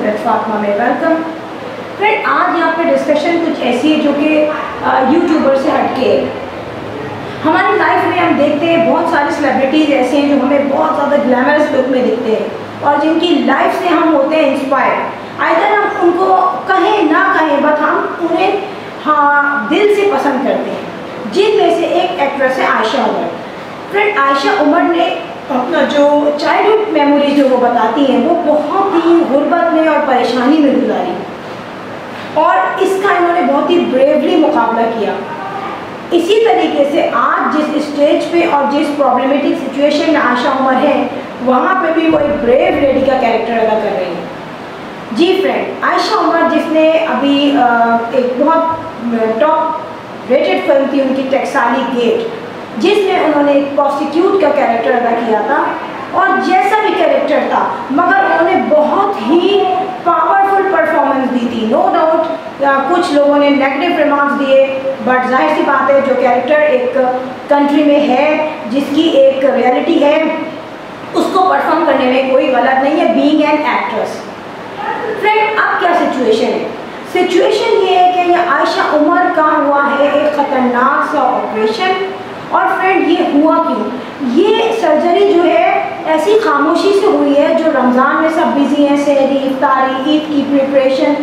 फातमा में welcome friend आज यहाँ पे डिस्कशन कुछ ऐसी है जो कि यूट्यूबर से हटके है। हमारी लाइफ में हम देखते हैं बहुत सारे सेलिब्रिटीज़ ऐसे हैं जो हमें बहुत ज़्यादा ग्लैमरस लुक में दिखते हैं और जिनकी लाइफ से हम होते हैं इंस्पायर आइधर हम उनको कहें ना कहें बट हम उन्हें हाँ दिल से पसंद करते हैं। जिनमें से एक एक्ट्रेस है आयशा उमर। फ्रेंड आयशा उमर ने अपना जो वो बताती हैं, वो बहुत ही गुर्बत में और परेशानी में गुजारी। और इसका इन्होंने बहुत ही ब्रेवली मुकाबला किया। इसी तरीके से आज जिस स्टेज पे और जिस प्रॉब्लमेटिक सिचुएशन में आशा उमर है, वहाँ पे भी वो एक ब्रेव लेडी का कैरेक्टर अदा कर रही है। जी फ्रेंड आयशा उमर जिसने अभी एक बहुत टॉप रेटेड फ़िल्म थी उनकी टेक्साली गेट जिसमें उन्होंने एक प्रोसिक्यूट का कैरेक्टर अदा किया था और जैसा भी कैरेक्टर था, मगर उन्होंने बहुत ही पावरफुल परफॉर्मेंस दी थी नो डाउट कुछ लोगों ने नेगेटिव रिमार्क्स दिए बट ज़ाहिर सी बात है, जो कैरेक्टर एक कंट्री में है, जिसकी एक रियलिटी है, उसको परफॉर्म करने में कोई गलत नहीं है बीइंग एन एक्ट्रेस फ्रेंड अब क्या सिचुएशन है? सिचुएशन ये है कि ये आयशा उमर का हुआ है एक ख़तरनाक सा ऑपरेशन और फ्रेंड ये हुआ क्यों? ये सर्जरी जो है ऐसी खामोशी से हुई है जो रमज़ान में सब बिज़ी हैं सहरी इफ्तारी, ईद की प्रिपरेशन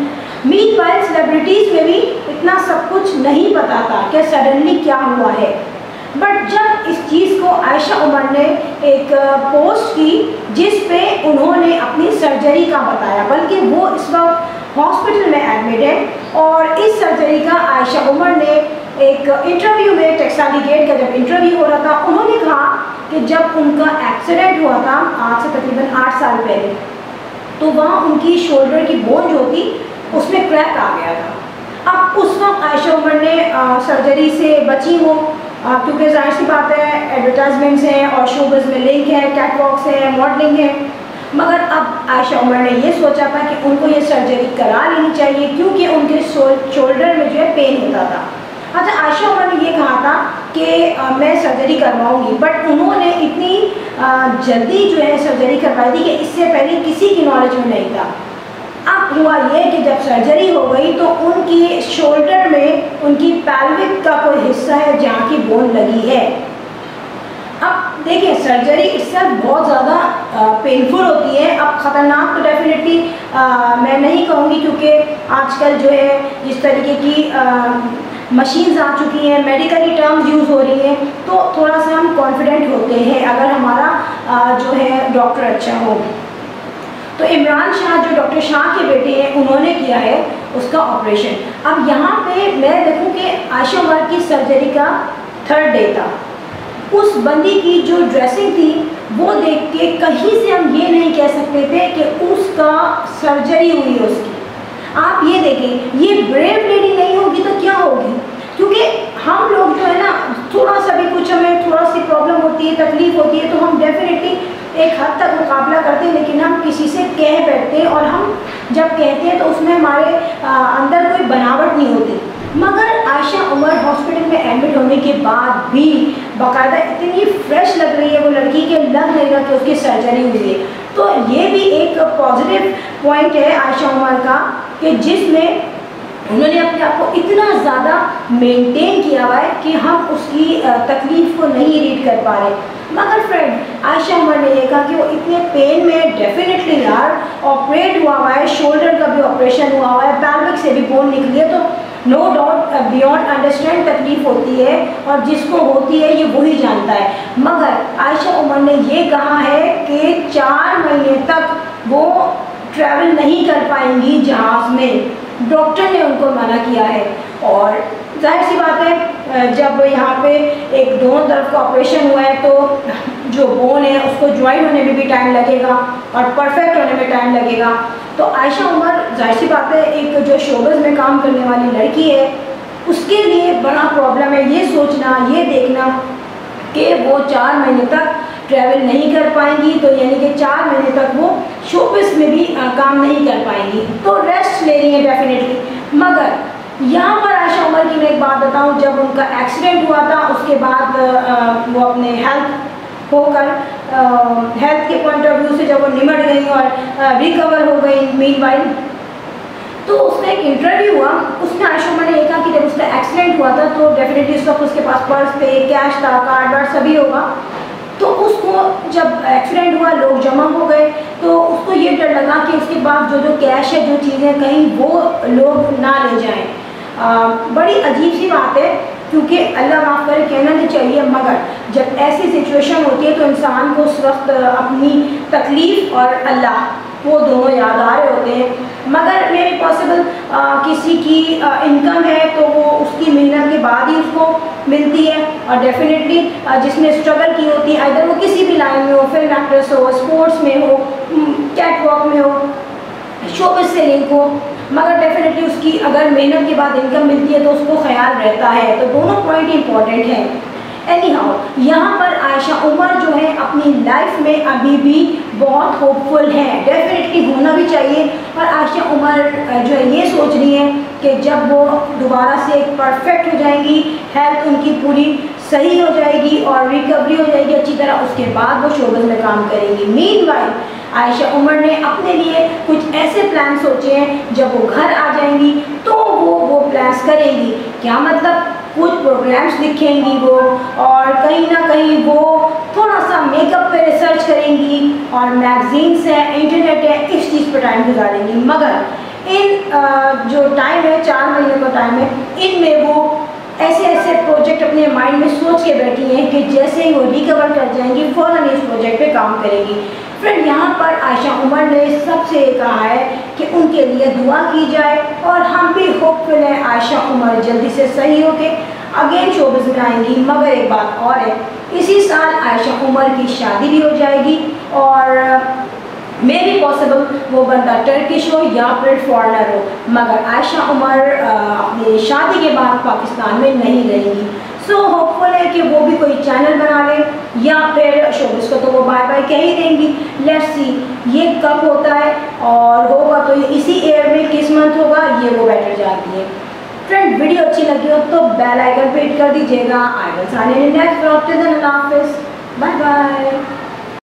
मीन वाइल सेलिब्रिटीज़ में भी इतना सब कुछ नहीं पता था कि सडनली क्या हुआ है। बट जब इस चीज़ को आयशा उमर ने एक पोस्ट की, जिस पे उन्होंने अपनी सर्जरी का बताया, बल्कि वो इस वक्त हॉस्पिटल में एडमिट है और इस सर्जरी का आयशा उमर ने एक इंटरव्यू में टेक्साली गेट का जब इंटरव्यू हो रहा था, उन्होंने कहा कि जब उनका एक्सीडेंट हुआ था आज से तकरीबन आठ साल पहले तो वहाँ उनकी शोल्डर की बोन जो थी उसमें क्रैक आ गया था। अब उस वक्त आयशा उमर ने आ, सर्जरी से बची हो क्योंकि ज़ाहिर सी बात है एडवर्टाइजमेंट्स हैं और शोबज में लिंक है कैटवॉक्स है मॉडलिंग है। मगर अब आयशा उमर ने ये सोचा था कि उनको ये सर्जरी करा लेनी चाहिए क्योंकि उनके शोल्डर में जो है पेन होता था। अच्छा आयशा उमर ने ये कहा था कि मैं सर्जरी करवाऊँगी बट उन्होंने इतनी जल्दी जो है सर्जरी करवाई थी कि इससे पहले किसी की नॉलेज में नहीं था। अब हुआ ये कि जब सर्जरी हो गई तो उनकी शोल्डर में उनकी पैल्विक का कोई हिस्सा है जहाँ की बोन लगी है। अब देखिए सर्जरी इससे बहुत ज़्यादा पेनफुल होती है। अब ख़तरनाक तो डेफिनेटली मैं नहीं कहूँगी क्योंकि आजकल जो है जिस तरीके की मशीन्स आ चुकी हैं मेडिकली टर्म्स यूज़ हो रही हैं तो थोड़ा सा हम कॉन्फिडेंट होते हैं अगर हमारा जो है डॉक्टर अच्छा हो। तो इमरान शाह, जो डॉक्टर शाह के बेटे हैं, उन्होंने किया है उसका ऑपरेशन अब यहाँ पे मैं देखूँ कि आशा उमर की सर्जरी का थर्ड डे था। उस बंदी की जो ड्रेसिंग थी, वो देख के कहीं से हम ये नहीं कह सकते थे कि उसका सर्जरी हुई है उसकी। आप ये देखें, ये ब्रेव लेडी नहीं होगी तो क्या होगी? क्योंकि हम लोग जो है ना, थोड़ा सा भी कुछ हमें थोड़ा सी प्रॉब्लम होती है, तकलीफ़ होती है तो हम डेफिनेटली एक हद तक मुकाबला करते हैं, लेकिन हम किसी से कह बैठते हैं और हम जब कहते हैं तो उसमें हमारे अंदर कोई बनावट नहीं होती। मगर आयशा उमर हॉस्पिटल में एडमिट होने के बाद भी बाकायदा इतनी फ्रेश लग रही है वो लड़की के लग नहीं रहा कि उसकी सर्जरी हुई है। तो ये भी एक पॉजिटिव पॉइंट है आयशा उमर का। कि जिसमें उन्होंने अपने आप को इतना ज़्यादा मेंटेन किया हुआ है कि हम उसकी तकलीफ़ को नहीं रीड कर पा रहे। मगर फ्रेंड आयशा उमर ने कहा कि वो इतने पेन में डेफिनेटली यार ऑपरेट हुआ हुआ है शोल्डर का भी ऑपरेशन हुआ हुआ है पैल्विक से भी बोन निकली है तो नो डाउट बियॉन्ड अंडरस्टैंड तकलीफ़ होती है और जिसको होती है ये वही जानता है। मगर आयशा उमर ने ये कहा है कि चार महीने तक वो ट्रैवल नहीं कर पाएँगी जहाज़ में। डॉक्टर ने उनको मना किया है। और ज़ाहिर सी बात है, जब यहाँ पे एक दोनों तरफ़ का ऑपरेशन हुआ है तो जो बोन है, उसको ज्वाइन होने में भी टाइम लगेगा और परफेक्ट होने में टाइम लगेगा। तो आयशा उमर, ज़ाहिर सी बात है, एक जो शोबज में काम करने वाली लड़की है, उसके लिए बड़ा प्रॉब्लम है। ये सोचना, ये देखना कि वो चार महीने तक ट्रैवल नहीं कर पाएँगी तो यानी कि चार महीने तक वो शोबिस में भी आ, काम नहीं कर पाएँगी। तो रेस्ट ले रही हैं डेफिनेटली मगर यहाँ पर आशा उमर की मैं एक बात बताऊँ जब उनका एक्सीडेंट हुआ था उसके बाद आ, वो अपने हेल्थ होकर हेल्थ के पॉइंट ऑफ़ व्यू से जब वो निमट गई और रिकवर हो गई मीन तो उसका एक इंटरव्यू हुआ। उसमें आयशा ने ये कहा कि जब उसका एक्सीडेंट हुआ था तो डेफिनेटली उस वक्त उसके पास पर्स पे कैश था कार्ड वार्ड सभी होगा। तो उसको जब एक्सीडेंट हुआ, लोग जमा हो गए। तो उसको ये डर लगा कि उसके बाद जो जो कैश है, जो चीज़ें कहीं वो लोग ना ले जाएँ। बड़ी अजीब सी बात है, क्योंकि अल्लाह माफ़ करे, कहना नहीं चाहिए, मगर जब ऐसी सिचुएशन होती है तो इंसान को उस वक्त अपनी तकलीफ़ और अल्लाह, वो दोनों याद आ रहे होते हैं। मगर मे भी पॉसिबल किसी की इनकम है तो वो उसकी मेहनत के बाद ही उसको मिलती है। और डेफिनेटली जिसने स्ट्रगल की होती है अगर वो किसी भी लाइन में हो फ़िल्म एक्ट्रेस हो स्पोर्ट्स में हो कैट वॉक में हो शोबिस से लिंक हो, मगर डेफिनेटली उसकी अगर मेहनत के बाद इनकम मिलती है तो उसको ख्याल रहता है। तो दोनों पॉइंट इंपॉर्टेंट हैं। एनी हाउ यहाँ पर आयशा उमर जो है, अपनी लाइफ में अभी भी बहुत होपफुल है। डेफिनेटली होना भी चाहिए। और आयशा उमर जो है, ये सोच रही है कि जब वो दोबारा से परफेक्ट हो जाएँगी हेल्थ उनकी पूरी सही हो जाएगी और रिकवरी हो जाएगी अच्छी तरह, उसके बाद वो शोबस में काम करेंगी। मीन वाइल आयशा उमर ने अपने लिए कुछ ऐसे प्लान सोचे हैं। जब वो घर आ जाएँगी तो वो वो प्लान्स करेंगी। क्या मतलब? कुछ प्रोग्राम्स दिखेंगी वो, और कहीं ना कहीं वो थोड़ा सा मेकअप पे रिसर्च करेंगी, और मैगजीन्स है इंटरनेट है, इस चीज़ पर टाइम गुजारेंगी। मगर इन जो टाइम है, चार महीने का टाइम है, इनमें वो ऐसे ऐसे प्रोजेक्ट अपने माइंड में सोच के बैठी हैं कि जैसे ही वो रिकवर कर जाएँगी, फ़ौरन इस प्रोजेक्ट पे काम करेंगी। फ्रेंड यहाँ पर आयशा उमर ने सबसे कहा है कि उनके लिए दुआ की जाए और हम भी होपफुल हैं। आयशा उमर जल्दी से सही होके अगेन शोबिस में आएँगी, मगर एक बात और है, इसी साल आयशा उमर की शादी भी हो जाएगी और मे भी पॉसिबल वो बंदा टर्किश हो या फिर फॉरनर हो, मगर आयशा उमर अपनी शादी के बाद पाकिस्तान में नहीं रहेंगी। सो होपफुल है कि वो भी कोई चैनल बना ले या फिर शोबिस को तो वो बाय बाय कह ही देंगी। लेट्स सी ये कब होता है और होगा तो इसी एयर में किस मंथ होगा, ये वो बेटर जाती है। फ्रेंड वीडियो अच्छी लगी हो तो बेल आइकन पे हिट कर दीजिएगा। I will see next blog till then अल्लाह हाफिज़ बाय बाय